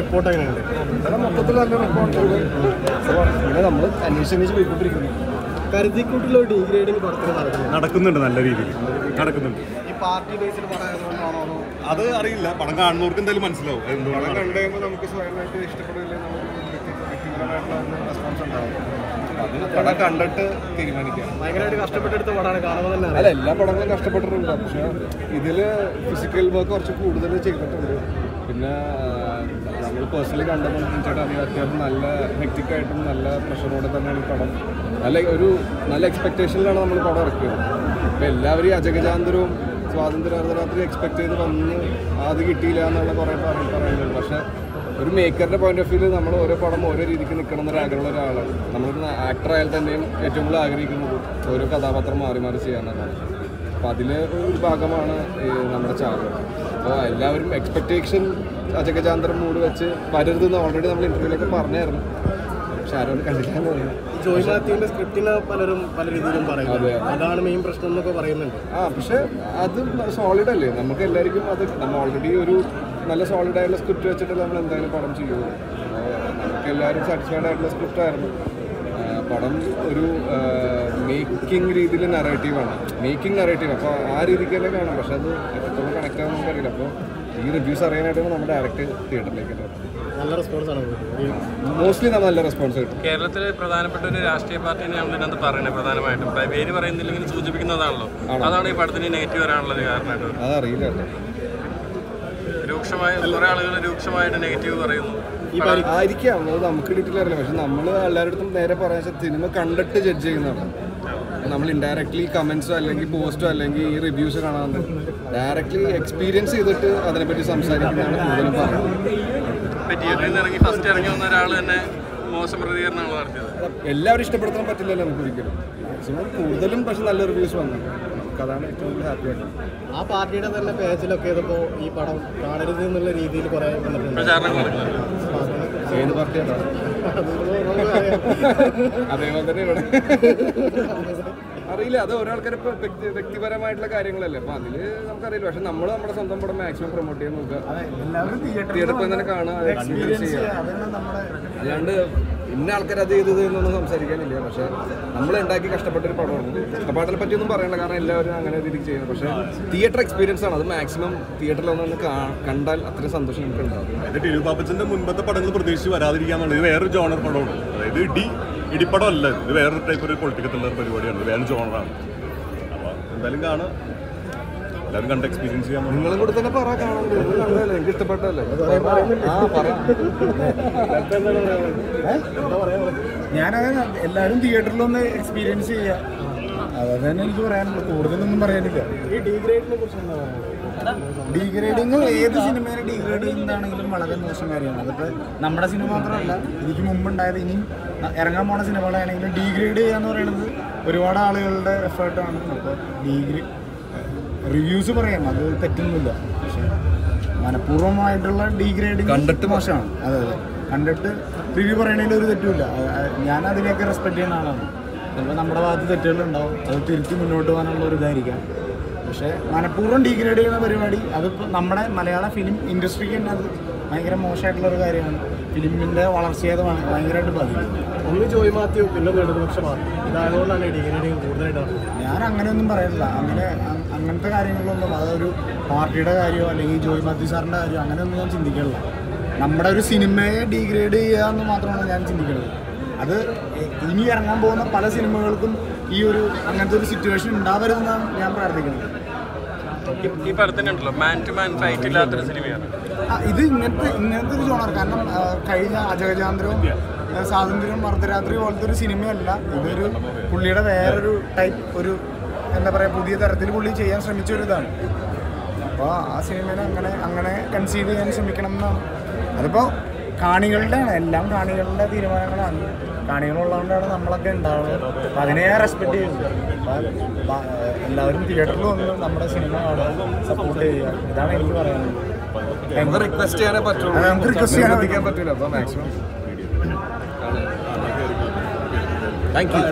Report എങ്ങനെയുണ്ട്? മൊത്തത്തിൽ നല്ല നമ്മൾ അന്വേഷിച്ച് അന്വേഷിച്ച് പോയിക്കൊണ്ടിരിക്കുന്നു. നടക്കുന്നുണ്ട്? നല്ല രീതിയിൽ. നടക്കുന്നുണ്ട്. ഈ പാർട്ടി ബേസിൽ അതോ അറിയില്ല. പടം കാണുന്നവർക്ക് എന്തായാലും മനസ്സിലാവും. എന്തുകൊണ്ടാണ് കണ്ടുകഴിയുമ്പോൾ കണ്ടു കഴിയുമ്പോൾ നമുക്ക് സ്വയമായിട്ട് ഇഷ്ടപ്പെടില്ല നമുക്ക് റെസ്പോൺസ് ഉണ്ടാവും. അത് പടം കണ്ടിട്ട് തീരുമാനിക്കാം. അല്ല എല്ലാ പടങ്ങളും കഷ്ടപ്പെട്ടിട്ടുണ്ട്. പക്ഷെ ഇതിൽ ഫിസിക്കൽ വർക്ക് കുറച്ച് കൂടുതൽ ചെയ്തിട്ടുണ്ട്. പിന്നെ നമ്മൾ പേഴ്സണലി കണ്ടപ്പോൾ ചേട്ടാ അറിയാം അത്യാവശ്യം നല്ല ഹെക്റ്റിക്കായിട്ടും നല്ല പ്രഷറോടെ തന്നെയാണ് ഈ പടം. നല്ല ഒരു നല്ല എക്സ്പെക്റ്റേഷനിലാണ് നമ്മൾ പടം ഇറക്കിയത്. അപ്പൊ എല്ലാവരും അജഗജാന്തരവും സ്വാതന്ത്ര്യ അർദ്ധരാത്രി എക്സ്പെക്ട് ചെയ്ത് വന്ന് അത് കിട്ടിയില്ല എന്നുള്ള കുറേ പറയ- പറയുന്നുണ്ട് പക്ഷേ ഒരു മേക്കറിന്റെ പോയിന്റ് ഓഫ് വ്യൂ നമ്മൾ ഓരോ പടം ഓരോ രീതിക്ക് നിൽക്കണം എന്നൊരു ആഗ്രഹമുള്ള ഒരാളാണ്. നമ്മളൊരു ആക്ടർ ആയാൽ തന്നെയും ഏറ്റവും കൂടുതൽ ആഗ്രഹിക്കുന്നത് ഓരോ കഥാപാത്രം മാറി മാറി ചെയ്യാനാണ് അപ്പോൾ അതിൽ ഒരു ഭാഗമാണ് നമ്മുടെ ചാനൽ അപ്പോൾ എല്ലാവരും എക്സ്പെക്റ്റേഷൻ അജഗജാന്തരം മൂട് വെച്ച് വരരുതെന്ന് ഓൾറെഡി നമ്മൾ ഇന്റർവ്യൂലൊക്കെ പറഞ്ഞായിരുന്നു. പക്ഷെ ആരോട് കണ്ടില്ല എന്ന് പറയുന്നത് ജോയ് മാത്യുവിന്റെ സ്ക്രിപ്റ്റിനെ പലരും പല രീതിയിലും പറയുന്നത് അതാണ് മെയിൻ പ്രശ്നം എന്നൊക്കെ പറയുന്നുണ്ട്. ആ പക്ഷെ അത് സോളിഡ് അല്ലേ? നമുക്ക് എല്ലാവർക്കും അത് നമ്മൾ ഓൾറെഡി ഒരു നല്ല സോളിഡ് ആയിട്ടുള്ള സ്ക്രിപ്റ്റ് വെച്ചിട്ട് നമ്മൾ എന്തായാലും പടം ചെയ്യുള്ളൂ നമുക്ക് എല്ലാവരും സാറ്റിസ്ഫൈഡ് ആയിട്ടുള്ള സ്ക്രിപ്റ്റ് ആയിരുന്നു. പടം ഒരു മേക്കിംഗ് രീതിയിൽ നറേറ്റീവാണ് മേക്കിംഗ് നറേറ്റീവ് അപ്പോൾ ആ രീതിക്ക് തന്നെ കാണാം. പക്ഷെ അത് എത്രത്തോളം കണക്ട് ആകുന്ന നമുക്കറിയില്ല. അപ്പോൾ ഈ റിവ്യൂസ് അറിയാനായിട്ടാണ് നമ്മുടെ ഡയറക്റ്റ് തിയേറ്ററിലേക്ക് നല്ല റെസ്പോൺസ് ആണ് മോസ്റ്റ്ലി നമ്മൾ നല്ല റെസ്പോൺസ് കിട്ടും. കേരളത്തിലെ പ്രധാനപ്പെട്ട ഒരു രാഷ്ട്രീയ പാർട്ടിനെയാണ് ഇതിനകത്ത് പറയുന്നത് പ്രധാനമായിട്ടും. പേര് പറയുന്നില്ലെങ്കിൽ സൂചിപ്പിക്കുന്നതാണല്ലോ. അതാണ് ഈ പടത്തിന് നെഗറ്റീവ് വരാനുള്ള ഒരു കാരണമായിട്ട് അതറിയില്ല രൂക്ഷമായ കുറെ ആളുകൾ രൂക്ഷമായിട്ട് നെഗറ്റീവ് പറയുന്നു. ആയിരിക്കാം. അത് നമുക്ക് കിട്ടിയിട്ടില്ല പക്ഷെ നമ്മൾ എല്ലാവരുടെ അടുത്തും നേരെ പറയാൻ വെച്ചാൽ സിനിമ കണ്ടിട്ട് ജഡ്ജ് ചെയ്യുന്നതാണ്. നമ്മൾ ഇൻഡയറക്ട്ലി കമൻസോ അല്ലെങ്കിൽ പോസ്റ്റോ അല്ലെങ്കിൽ ഈ റിവ്യൂസ് കാണാതെ ഡയറക്റ്റ്ലി എക്സ്പീരിയൻസ് ചെയ്തിട്ട് അതിനെപ്പറ്റി സംസാരിക്കുന്നതാണ് കൂടുതലും പറയുന്നത്. ഫസ്റ്റ് ഇറങ്ങി വന്ന ഒരാൾ തന്നെ മോശം പ്രതികരണമാണ് നടത്തിയത്. എല്ലാവരും ഇഷ്ടപ്പെടുത്താൻ പറ്റില്ലല്ലോ നമുക്ക് ഒരിക്കലും. മാക്സിമം കൂടുതലും പക്ഷെ നല്ല റിവ്യൂസ് വന്നു. നമുക്കതാണ് ഏറ്റവും കൂടുതൽ ഹാപ്പി ആയിട്ട് ആ പാർട്ടിയുടെ തന്നെ പേജിലൊക്കെ ഇതിപ്പോ ഈ പടം കാണരുത് എന്നുള്ള രീതിയിൽ കുറെ ഏത് പാർട്ടിയാണ്? നമുക്ക്. അതേപോലെ തന്നെ ഇവിടെ. അറിയില്ല. അത് ഒരാൾക്കാരെ ഇപ്പൊ വ്യക്തി വ്യക്തിപരമായിട്ടുള്ള കാര്യങ്ങളല്ലേ. അപ്പൊ അതിൽ നമുക്കറിയില്ല. പക്ഷെ നമ്മൾ നമ്മുടെ സ്വന്തം പടം മാക്സിമം പ്രൊമോട്ട് ചെയ്യാൻ നോക്കുക. തിയേറ്ററിൽ പോയി തന്നെ കാണുക എക്സ്പീരിയൻസ് ചെയ്യുക. അല്ലാണ്ട് ഇന്ന ആൾക്കാർ അത് ചെയ്തത് എന്നൊന്നും സംസാരിക്കാനില്ല. പക്ഷെ നമ്മൾ ഉണ്ടാക്കി കഷ്ടപ്പെട്ടൊരു പടമാണ്. കഷ്ടപ്പാടിനെ പറ്റിയൊന്നും പറയണ്ട. കാരണം എല്ലാവരും അങ്ങനെ രീതിക്ക് ചെയ്യുന്നത് പക്ഷെ തിയേറ്റർ എക്സ്പീരിയൻസ് ആണ്. അത് മാക്സിമം തിയേറ്ററിൽ ഒന്ന് കണ്ടാൽ അത്രയും സന്തോഷം നമുക്ക് ഉണ്ടാവും അതായത് ടിരുപാപ്പച്ചന്റെ മുൻപത്തെ പടങ്ങൾ പ്രതീക്ഷിച്ച് വരാതിരിക്കാന്നുള്ളത് ഇത് വേറൊരു ജോണർ പടമാണ്. അതായത് ഇടി ഇടിപ്പടം അല്ല ഇത്. വേറൊരു ടൈപ്പ് ഒരു പൊളിറ്റിക്കത്തുള്ള ഒരു പരിപാടിയാണ്. വേറെ ജോണറാണ് അപ്പോൾ എന്തായാലും കാണുക. എല്ലാവരും കണ്ട് എക്സ്പീരിയൻസ് ചെയ്യാൻ നിങ്ങളും കൂടെ തന്നെ പറ കാണാൻ എനിക്ക് ഇഷ്ടപ്പെട്ടല്ലേ ഞാനത് എല്ലാവരും തിയേറ്ററിലൊന്ന് എക്സ്പീരിയൻസ് ചെയ്യുക അത് എനിക്ക് പറയാനുള്ളൂ. കൂടുതലൊന്നും പറയാനില്ല. ഈ ഡീഗ്രേഡിനെ കുറിച്ച് എന്താ പറയുക ഡീഗ്രേഡിങ് ഏത് സിനിമയിലെ ഡീഗ്രേഡ് ചെയ്യുന്നതാണെങ്കിലും വളരെ മോശം കാര്യമാണ്. അതിപ്പോൾ നമ്മുടെ സിനിമ മാത്രമല്ല ഇതിക്ക് മുമ്പുണ്ടായത് ഇനി ഇറങ്ങാൻ പോണ സിനിമകളാണെങ്കിലും ഡീഗ്രേഡ് ചെയ്യുക എന്ന് പറയുന്നത് ഒരുപാട് ആളുകളുടെ എഫേർട്ടാണ് അപ്പോൾ ഡീഗ്രേ റിവ്യൂസ് പറയാം അത് തെറ്റൊന്നുമില്ല. പക്ഷേ മനഃപൂർവമായിട്ടുള്ള ഡീഗ്രേഡിങ് കണ്ടിട്ട് മോശമാണ്. അതെ അതെ. കണ്ടിട്ട് റിവ്യൂ പറയണതിൽ ഒരു തെറ്റുമില്ല. ഞാൻ അതിനെയൊക്കെ റെസ്പെക്ട് ചെയ്യുന്ന ആളാണ്. ചിലപ്പോൾ നമ്മുടെ ഭാഗത്ത് തെറ്റുകളുണ്ടാവും അത് തിരുത്തി മുന്നോട്ട് പോകാനുള്ള ഒരു ഇതായിരിക്കാം. പക്ഷേ മനഃപൂർവം ഡീഗ്രേഡ് ചെയ്യുന്ന പരിപാടി അതിപ്പോൾ നമ്മുടെ മലയാള ഫിലിം ഇൻഡസ്ട്രിക്ക് തന്നെ അത് ഭയങ്കര മോശമായിട്ടുള്ള ഒരു കാര്യമാണ്. ഫിലിമിന്റെ വളർച്ചയെ അത് ഭയ- ഭയങ്കരമായിട്ട് ബാധിക്കും ഒന്ന് ജോയി മാത്യു പിന്നെ ഇതായതുകൊണ്ടാണ് ഡിഗ്രേഡിങ് ഡീഗ്രേഡിങ് കൂടുതലായിട്ട് നടക്കുന്നത് ഞാൻ അങ്ങനെയൊന്നും പറയുന്നില്ല അങ്ങനെ അങ്ങനത്തെ കാര്യങ്ങളൊന്നും അതൊരു പാർട്ടിയുടെ കാര്യമോ അല്ലെങ്കിൽ ജോയി മാത്യു സാറിന്റെ കാര്യമോ അങ്ങനെയൊന്നും ഞാൻ ചിന്തിക്കുന്നില്ല നമ്മുടെ ഒരു സിനിമയെ ഡീഗ്രേഡ് ചെയ്യുക എന്ന് മാത്രമാണ് ഞാൻ ചിന്തിക്കുന്നത്. അത് ഇനി ഇറങ്ങാൻ പോകുന്ന പല സിനിമകൾക്കും ഈ ഒരു അങ്ങനത്തെ ഒരു സിറ്റുവേഷൻ ഉണ്ടാവരുതെന്നാണ് ഞാൻ പ്രാർത്ഥിക്കുന്നത്. ഈ- മാൻ ടു മാൻ ഫൈറ്റ് ഇല്ലാത്തൊരു സിനിമയാണ്. ഇത് ഇങ്ങനത്തെ ഇങ്ങനത്തെ ഒരു ജോണർ കാരണം കഴിഞ്ഞ അജഗജാന്തരവും സ്വാതന്ത്ര്യവും അർദ്ധരാത്രി പോലത്തെ ഒരു സിനിമയല്ല. ഇതൊരു പുള്ളിയുടെ വേറൊരു ടൈപ്പ് ഒരു എന്താ പറയുക പുതിയ തരത്തിൽ പുള്ളി ചെയ്യാൻ ശ്രമിച്ച ഒരു ഇതാണ്. അപ്പോൾ ആ സിനിമയിൽ അങ്ങനെ അങ്ങനെ കൺസീവ് ചെയ്യാൻ ശ്രമിക്കണം എന്നാണ്. അതിപ്പോൾ കാണികളുടെയാണ്. എല്ലാം കാണികളുടെ തീരുമാനങ്ങളാണ്. കാണികളുള്ളതുകൊണ്ടാണ് നമ്മളൊക്കെ ഉണ്ടാവുന്നത്. അപ്പം അതിനെ ഞാൻ റെസ്പെക്ട് ചെയ്യുന്നു. എല്ലാവരും തിയേറ്ററിൽ വന്ന് നമ്മുടെ സിനിമ കാണുക സപ്പോർട്ട് ചെയ്യുക. ഇതാണ് എനിക്ക് പറയാനുള്ളത്. നമുക്ക് റിക്വസ്റ്റ് ചെയ്യാനേ പറ്റുള്ളൂ. നമുക്ക് request ചെയ്യാനേ പറ്റില്ല അപ്പോൾ മാക്സിമം താങ്ക് യു